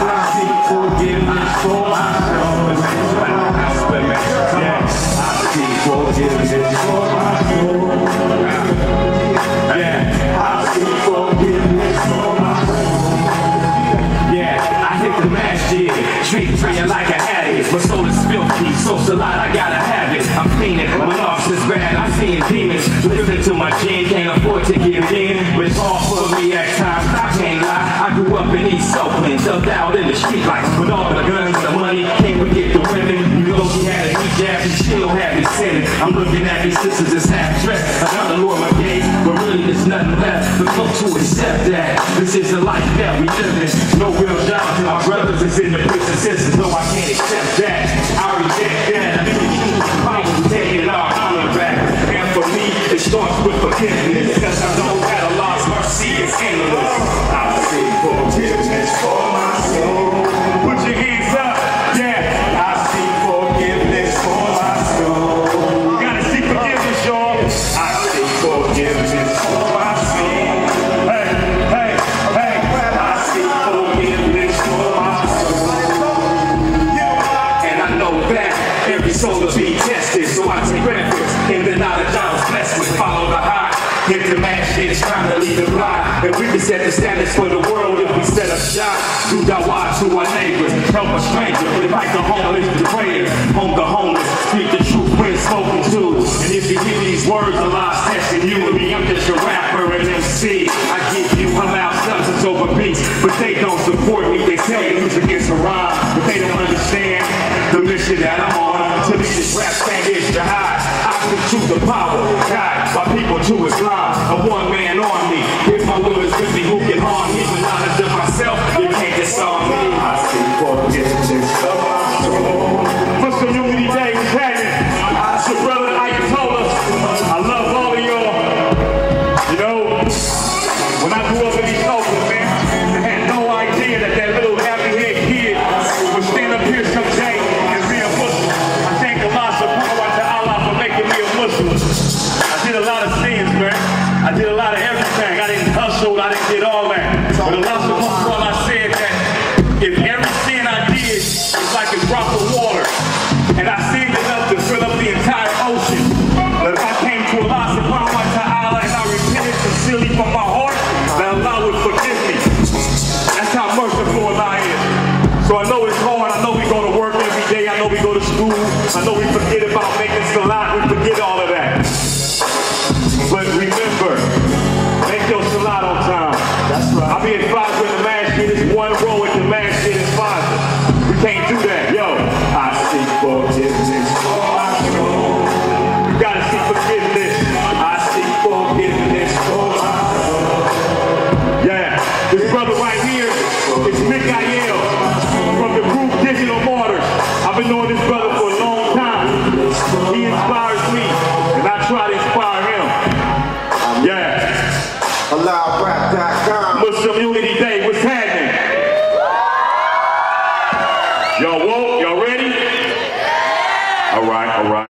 My soul. Yeah, I forgiveness for my soul. Praying like is filthy, so lot, I gotta have it. I'm fiending, my loss is bad, I'm seeing demons. Listen to my gene, can't afford to give in. But it's all for me at times, in East Oakland, dubbed out in the street lights. With all the guns, the money, can't forget the women. You know she had a hijab, she still had me sinning. I'm looking at these sisters as half dressed. I gotta lower my gaze, but really there's nothing left. But come to accept that. This is the life that we live in. No real job to my brothers is in the prison system, so I can't accept that. I reject that. Fight it all honor back. And for me, it starts with forgiveness. Tested, so I take reference in the knowledge I was blessed with. Follow the high. If the match is trying to lead the blind, and we can set the standards for the world if we set up shop. Do dawah to our neighbors, help a stranger, invite the homeless to prayers, home the homeless, speak the truth when spoken to. And if you hear these words, Allah's testing you and me. I'm just a rapper and MC. I give you halal substance over beats, but they don't support me. They tell say music is haram, but they don't understand the mission that I'm on. To power, guide my people to Islam. A one man army. If my will But wa ta'ala said can't do that. Yo, I seek forgiveness for my soul. You gotta seek forgiveness. I seek forgiveness. Yeah, this brother right here is Mikael from the group Digital Martyrs. I've been knowing this